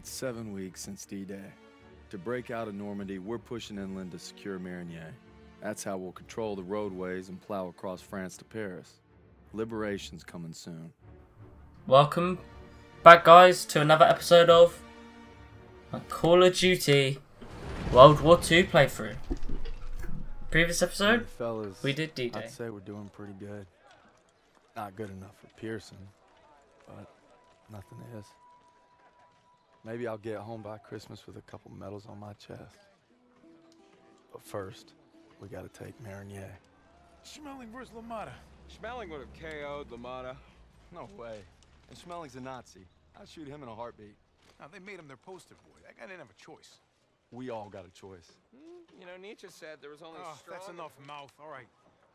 It's seven weeks since D-Day. To break out of Normandy, we're pushing inland to secure Marigny. That's how we'll control the roadways and plow across France to Paris. Liberation's coming soon. Welcome back, guys, to another episode of a Call of Duty World War II playthrough. Previous episode, Hey, fellas, we did D-Day. I'd say we're doing pretty good. Not good enough for Pierson, but nothing is. Maybe I'll get home by Christmas with a couple medals on my chest. But first, we gotta take Marigny. Schmeling versus LaMotta. Schmeling would have KO'd LaMotta. No way. And Schmeling's a Nazi. I'd shoot him in a heartbeat. Now, they made him their poster boy. That guy didn't have a choice. We all got a choice. Hmm, you know, Nietzsche said there was only Oh, ah, strong... that's enough mouth. All right.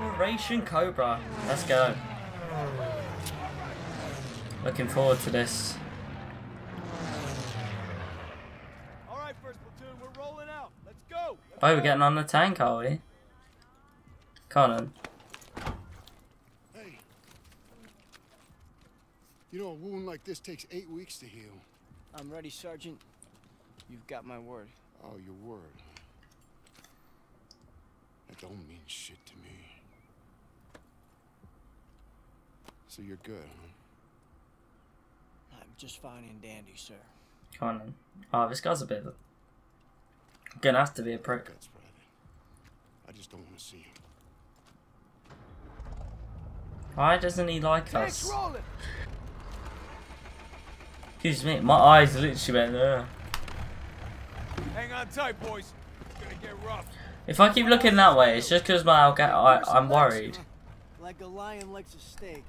Operation Cobra. Let's go. Looking forward to this. All right, first platoon, we're rolling out. Let's go. Oh, we're getting on the tank, are we? Conan. Hey. You know, a wound like this takes eight weeks to heal. I'm ready, Sergeant. You've got my word. Oh, your word. That don't mean shit to me. So you're good, huh? I'm just fine and dandy, sir. Come Conan. Oh, this guy's a bit of a... Gonna have to be a prick. Guts, Private. I just don't want to see him. Why doesn't he like Tanks us? rolling. Excuse me, my eyes literally went there. Hang on tight, boys. It's gonna get rough. If I keep looking that way, it's just because my get I, I'm worried. Like a lion likes a steak.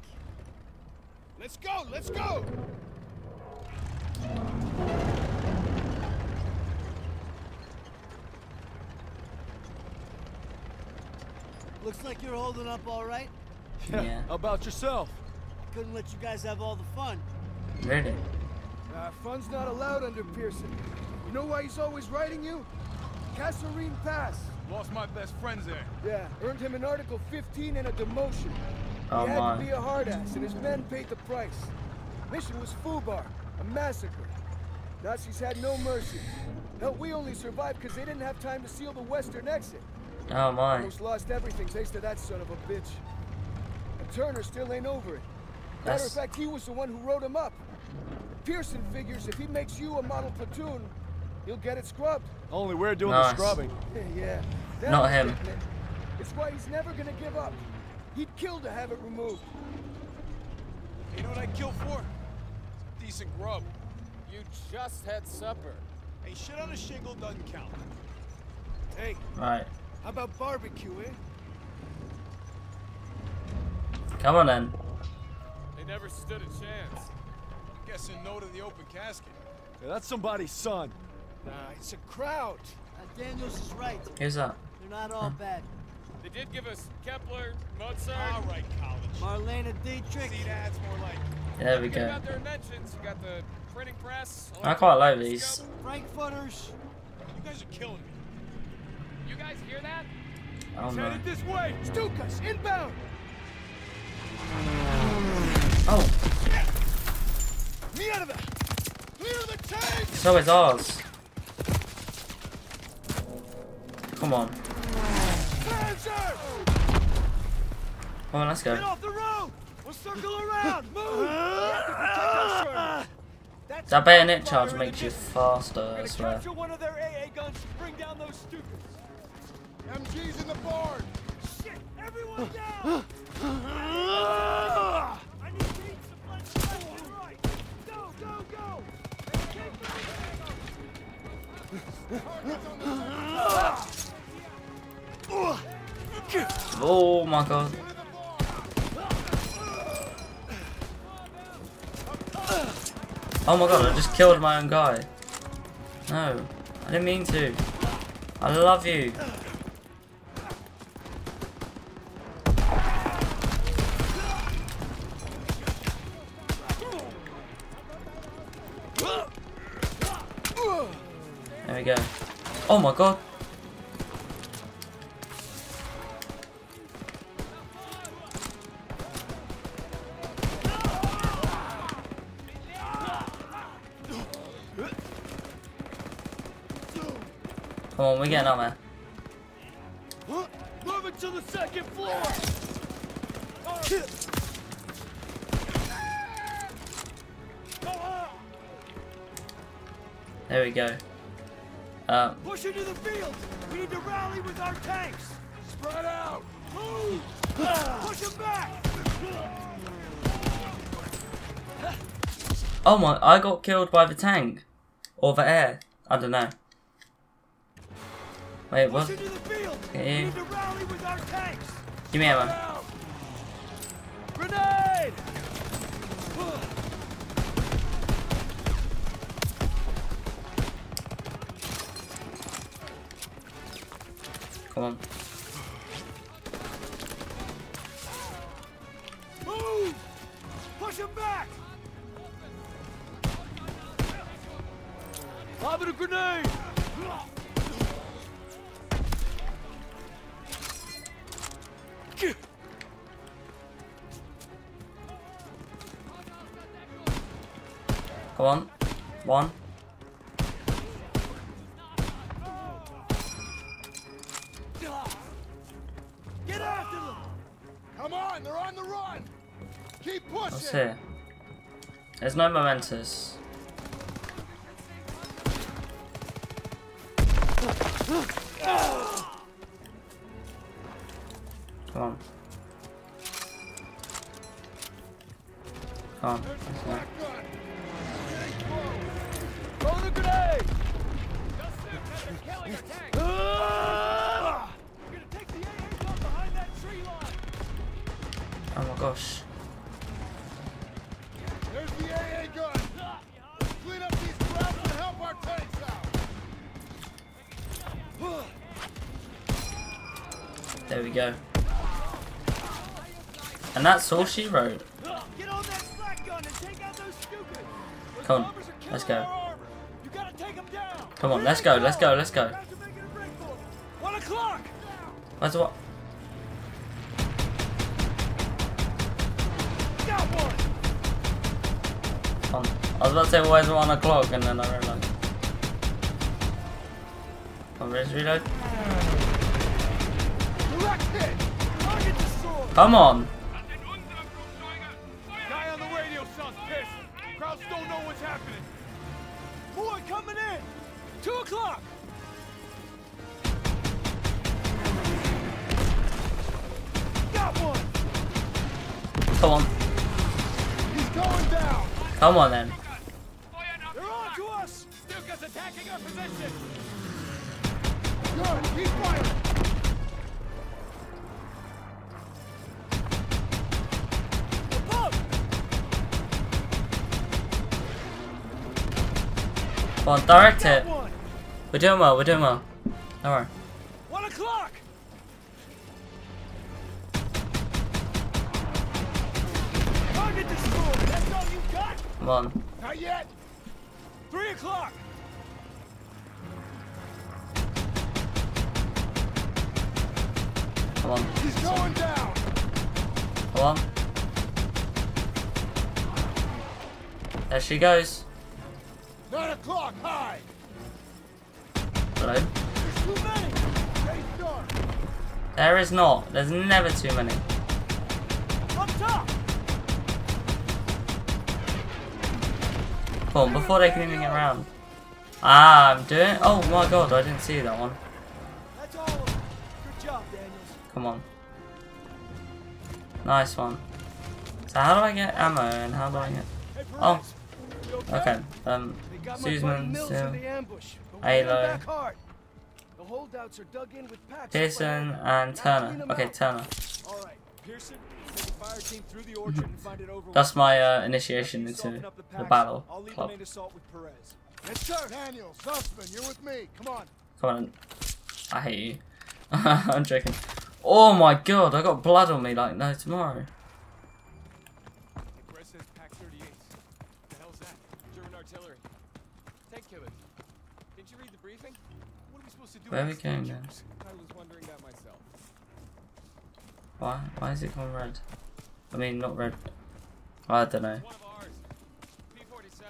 Let's go. Let's go. Looks like you're holding up all right. Yeah. How about yourself? Couldn't let you guys have all the fun. Really? Uh, fun's not allowed under Pierson. You know why he's always writing you? Kasserine Pass. Lost my best friends there. Yeah, earned him an Article 15 and a demotion. Oh he had my. to be a hard ass, and his men paid the price. Mission was Fubar, a massacre. Nazis had no mercy. Hell, we only survived because they didn't have time to seal the western exit. Oh my. Almost lost everything thanks to that son of a bitch. And Turner still ain't over it. Matter of fact, he was the one who wrote him up. Pierson figures if he makes you a model platoon, he'll get it scrubbed. Only we're doing Nice. the scrubbing. yeah. that Not him. getting it. It's why he's never gonna give up. He'd kill to have it removed. You know what I'd kill for? Some decent grub. You just had supper. Hey, shit on a shingle doesn't count. Hey, Right. how about barbecue, eh? Come on then. They never stood a chance. I'm Guessing no to the open casket. Yeah, that's somebody's son. Nah, it's a Kraut. Uh, Daniels is right. Who's that? They're not all bad. They did give us Kepler, Mozart. All right, college. Marlene Dietrich. See, that's more like. There we go. about their inventions. You got the printing press. I quite like these. Frankfurters. You guys are killing me. You guys hear that? Oh no. Headed this way. Stukas, inbound! Oh, Me out of there. Clear the tank. so is ours. Come on. Panzer. Come on, let's go. off the road. We'll circle around. Move. That bayonet charge makes you faster, I swear. Capture one of their AA guns. Bring down those Stukas. MG's in the barn! Shit! Everyone down! I need to eat some lunch left right. Go, go, go! Oh my god. Oh my god, I just killed my own guy. No, I didn't mean to. I love you. There we go. Oh my god. Come on, we're getting up there. Move it to the second floor! There we go. Um, Push into the field! We need to rally with our tanks! Spread out! Move! Push them back! oh my, I got killed by the tank. Or the air. I don't know. Wait, what? Push into the field! Okay. We need to rally with our tanks! Give me ammo. Grenade! Come on. Move! Push him back! Lob it a grenade! Come on. One. Get after them! Come on, they're on the run! Keep pushing! What's here? There's no momentous. Come on. Come on. Let's go. Throw the grenade! Oh my gosh. There's the AA gun! Clean up these Krauts and help our tanks out! There we go. And that's all she wrote. Get on that flak gun and take out those Stukas! Come on, let's go. our armor. You gotta take them down! Come on, let's go, let's go, let's go. I was about to say where's one o'clock and then I realised. Come on, reload. Come on! Guy on the radio sounds pissed. Krauts don't know what's happening. Coming in! Two o'clock! Come on. Come on then. Come on, direct it. We're doing well, we're doing well. Don't Come on. Not yet! Three o'clock! Come on. He's going down! Come on. There she goes. Nine o'clock, high! Reload. There's too many! There is not. There's never too many. Up top! On, before they can even get around. Ah, I'm doing. Oh my god, I didn't see that one. That's all of them. Good job, Come on. Nice one. So how do I get ammo and how do I get? Oh, okay. Um, They got my Susan, Mills Sil, the ambush. but we're Halo. back hard. The holdouts are dug in with packs. Pierson and Turner. Okay. Turner. All right, Pierson, take the fire team through the orchard and find it over. That's my uh, initiation into the, the battle I'll lead club. the main assault with Perez. Yes, sir. Daniel, Zussman, you're with me. Come on. Come on. I hate you. I'm joking. Oh my god, I got blood on me like no tomorrow. Perez says Pak 38. The Why? Why is it gone red? I mean, not red. I don't know. One of ours. P-47.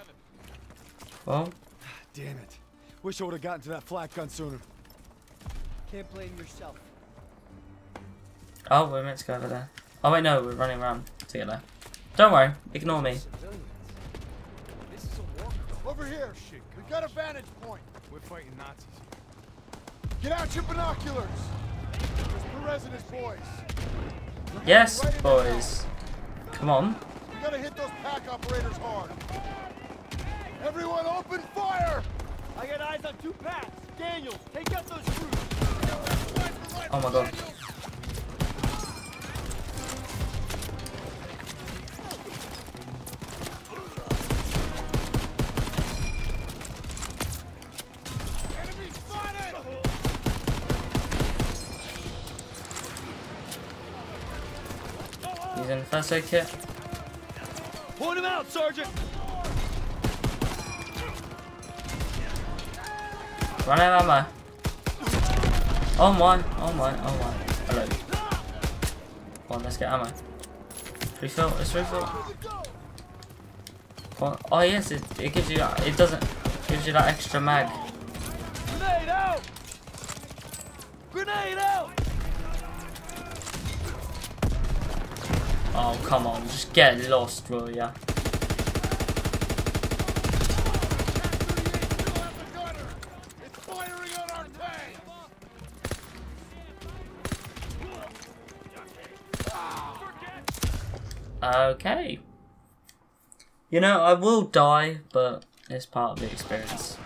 Well, Damn it. Wish I would have gotten to that flak gun sooner. Can't blame yourself. oh, we're meant to go over there. Oh wait, no, we're running around to get there. Don't worry, ignore me. This is a war. Over here. Oh, shit, We got a vantage point. We're fighting Nazis. Get out your binoculars. There's Perez and his boys. Yes, boys. Come on. We gotta hit those pack operators hard. Everyone open fire! I got eyes on two packs. Daniels, take out those troops. Oh my god. He's in the first aid kit. Point him out, Sergeant. Run out of ammo. Oh my, oh my, oh my. Hello. Come on, let's get ammo. Refill, it's refill. Come on. Oh yes, it, it gives you, it doesn't, gives you that extra mag. Grenade out. Grenade out. Oh come on, just get lost, will ya? Okay. You know, I will die, but it's part of the experience.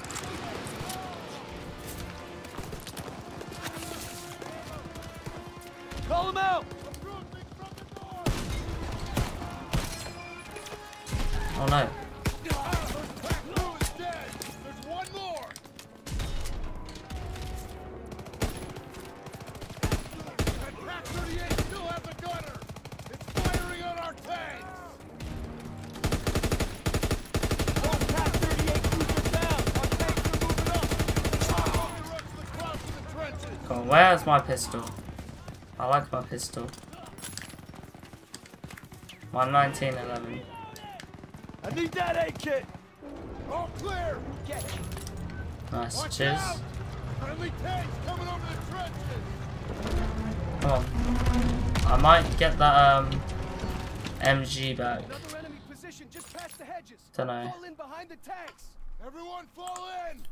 Come on, where's my pistol? I like my pistol. My 1911. I need that A kit. All clear! Get it. Nice, Watch cheers. out! Friendly tanks coming over the trenches! Come on. I might get that um MG back. Another enemy position just past the hedges. Dunno. Fall in behind the tanks. Everyone fall in!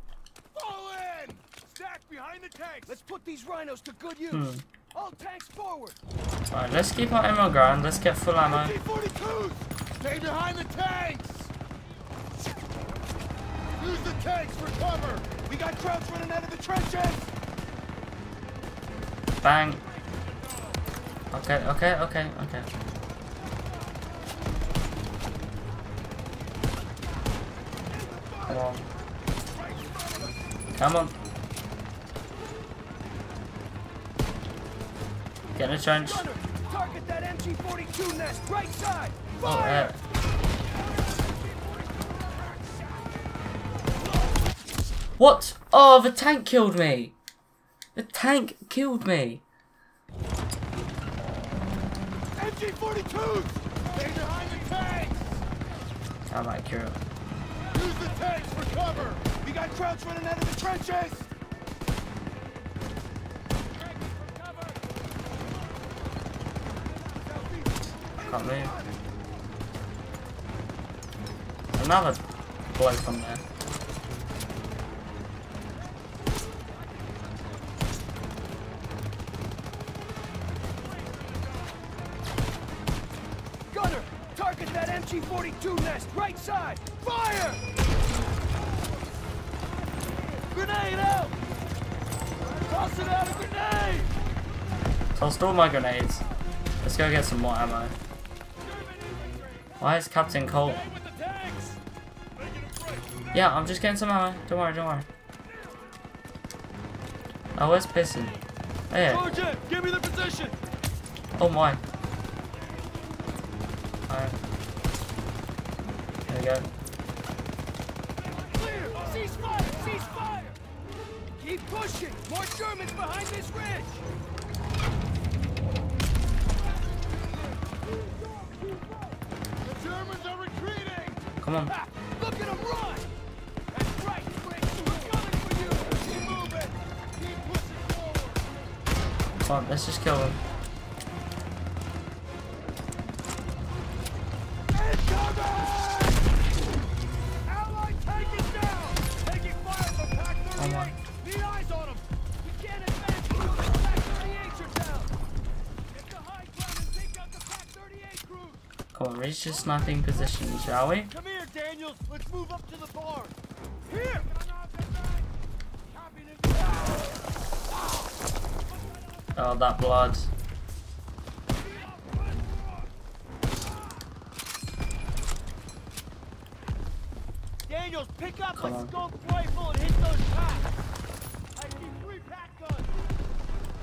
Fall in! Stack behind the tanks. Let's put these rhinos to good use. Hmm. All tanks forward. Right, let's keep our ammo ground. Let's get full ammo. MG-42s! Stay behind the tanks! Use the tanks for cover! We got Krauts running out of the trenches. Bang. Okay, okay, okay, okay. Come on. Come on. Get the trench. Target that MG-42 nest, right side. Oh, uh, What? Oh, the tank killed me. The tank killed me. MG-42s! Stay behind the tanks! I'm accurate. Use the tanks for cover! We got Krauts running out of the trenches. Can't move. Another bloke on there. Gunner, target that MG-42 nest, right side. Fire! Grenade out! Tossing out a grenade! Tossed all my grenades. Let's go get some more ammo. Why is Captain Colt? Yeah, I'm just getting some ammo. Don't worry, don't worry. Oh, where's Piston? Oh, yeah. Sergeant, give me the position! Oh my. Alright. There we go. Clear! Cease fire! Cease fire! Keep pushing! More Germans behind this ridge! The Germans are retreating! Come on. Out the Pak 38 crews! Come on, reach your sniping position, shall we? Come here, Daniels! Let's move up to Oh, that blood. Daniels, pick up Come a on. scope rifle and hit those packs! I see three pack guns!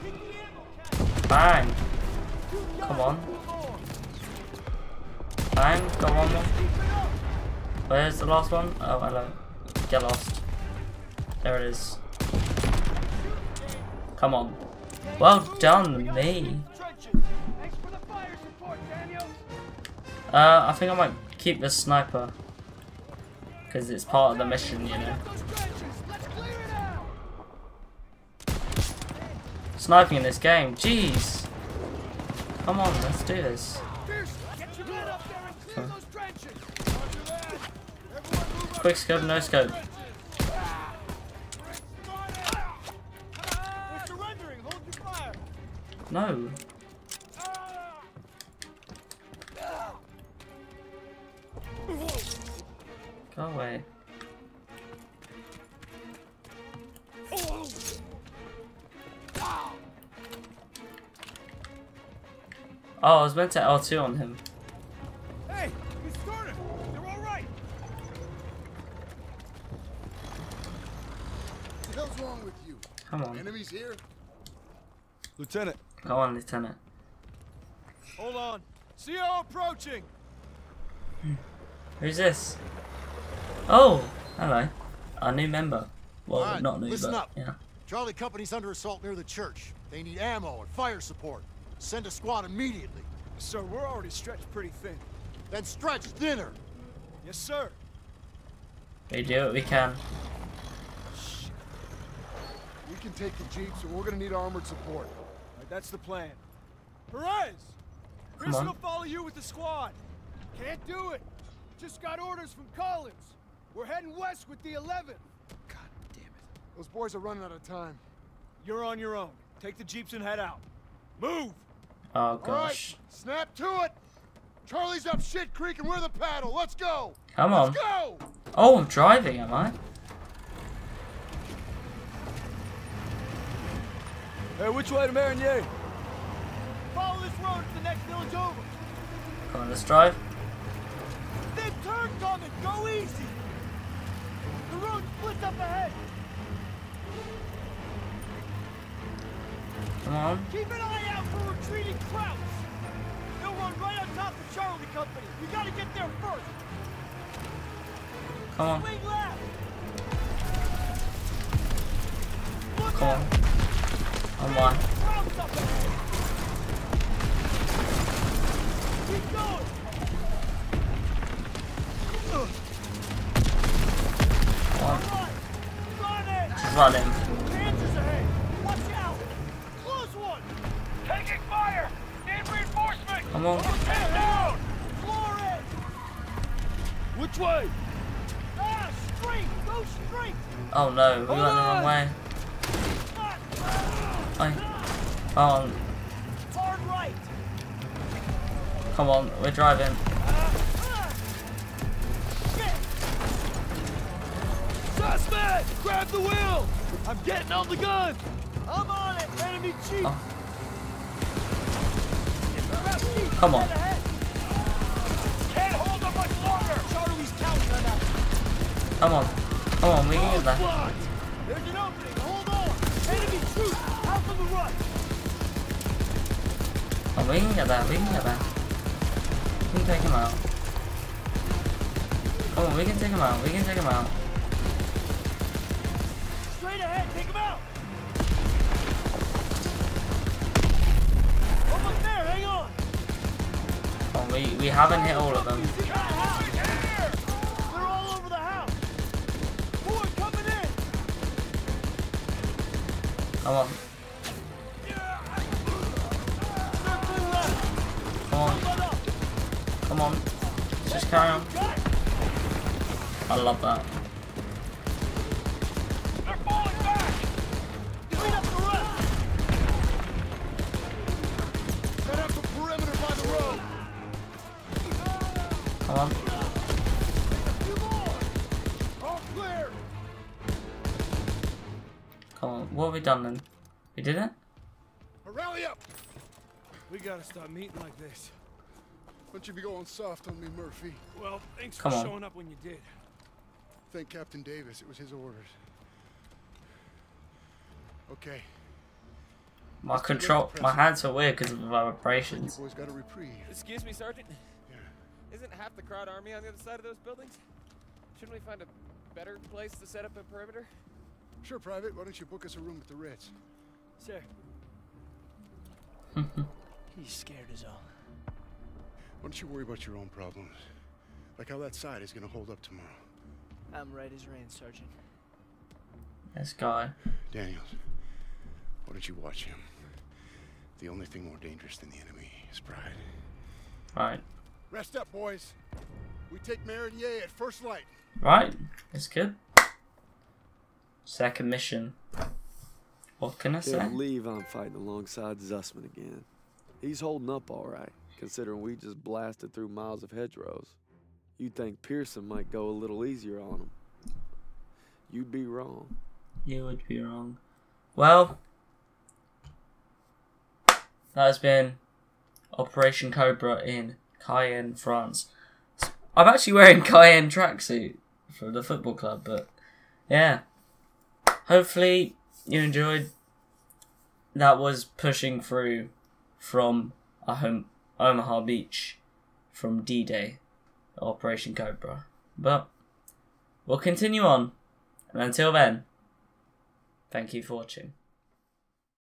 Hit the ammo! Bang! Come on. Bang! Go one more. Keep it up! Where's the last one? Oh, hello. Get lost. There it is. Come on. Well done, me. Uh, I think I might keep the sniper. Because it's part of the mission, you know. Sniping in this game, jeez. Come on, let's do this. Quick scope, your men No. Go away. Oh, I was meant to L2 on him. Hey! It's Turner! They're alright! What the hell's wrong with you? Come on. Enemies here? Lieutenant, Go on, Lieutenant. hold on. CO approaching! Who's this? Oh, hello. A new member. Well, Alright, not new, listen but up. yeah. Charlie Company's under assault near the church. They need ammo and fire support. Send a squad immediately. Sir, we're already stretched pretty thin. Then stretch thinner. Yes, sir. We do what we can. We can take the jeep, so we're gonna need armored support. All right, that's the plan. Perez! Chris will follow you with the squad. Can't do it! Just got orders from Collins! We're heading west with the 11th! God damn it. Those boys are running out of time. You're on your own. Take the jeeps and head out. Move! Oh All right, gosh. snap to it! Charlie's up shit creek and we're the paddle. Let's go! Come on. Let's go! Oh, I'm driving, am I? Hey, which way to Marigny? Follow this road to the next village over! Come on, let's drive. Big turn coming! Go easy! The road splits up ahead! Come on. Keep an eye out for retreating Krauts! They'll run right on top of Charlie Company! We gotta get there first! Come on. Swing left! Look Come out! on. Come on. Krauts up come on, we're driving. Suspect! Grab the wheel! I'm getting on the gun! I'm on it! Enemy chief! Oh. Come on. Can't hold them much longer! Charlie's counting on us! Come on. Come on, we can get that. Blocked! There's an opening! Hold on! Enemy troops! Out from the right! Oh, we can get that, we can get that. We can take him out. Come on, we can take him out, we can take him out. Straight ahead! Take him out! Almost there! Hang on! Oh, we, we haven't hit all of them. They're all over the house! More coming in! Come on, come on. Let's Just carry on. I love that. Come on. Come on. What have we done then? We did it? Rally up. We gotta stop meeting like this. Don't you be going soft on me, Murphy. Well, thanks Come for on. showing up when you did. Thank Captain Davis. It was his orders. Okay. My control, my hands are weird because of the You vibrations. boys got a reprieve. Excuse me, Sergeant. Yeah. Isn't half the Kraut army on the other side of those buildings? Shouldn't we find a better place to set up a perimeter? Sure, Private. Why don't you book us a room at the Ritz? Sir. He's scared as all. Why don't you worry about your own problems? Like how that side is gonna hold up tomorrow. I'm right as rain, Sergeant. This guy. Daniels, why don't you watch him? The only thing more dangerous than the enemy is pride. Right. Rest up, boys. We take Marigny at first light. Right. That's good. Second mission. What can I say? Can't believe I'm fighting alongside Zussman again. He's holding up all right, considering we just blasted through miles of hedgerows. You'd think Pierson might go a little easier on him. You'd be wrong. You would be wrong. Well, that has been Operation Cobra in Cayenne, France. I'm actually wearing Cayenne tracksuit for the football club, but yeah. Hopefully you enjoyed. That was pushing through from a home, Omaha Beach from D-Day, Operation Cobra. But we'll continue on, and until then. Thank you for watching.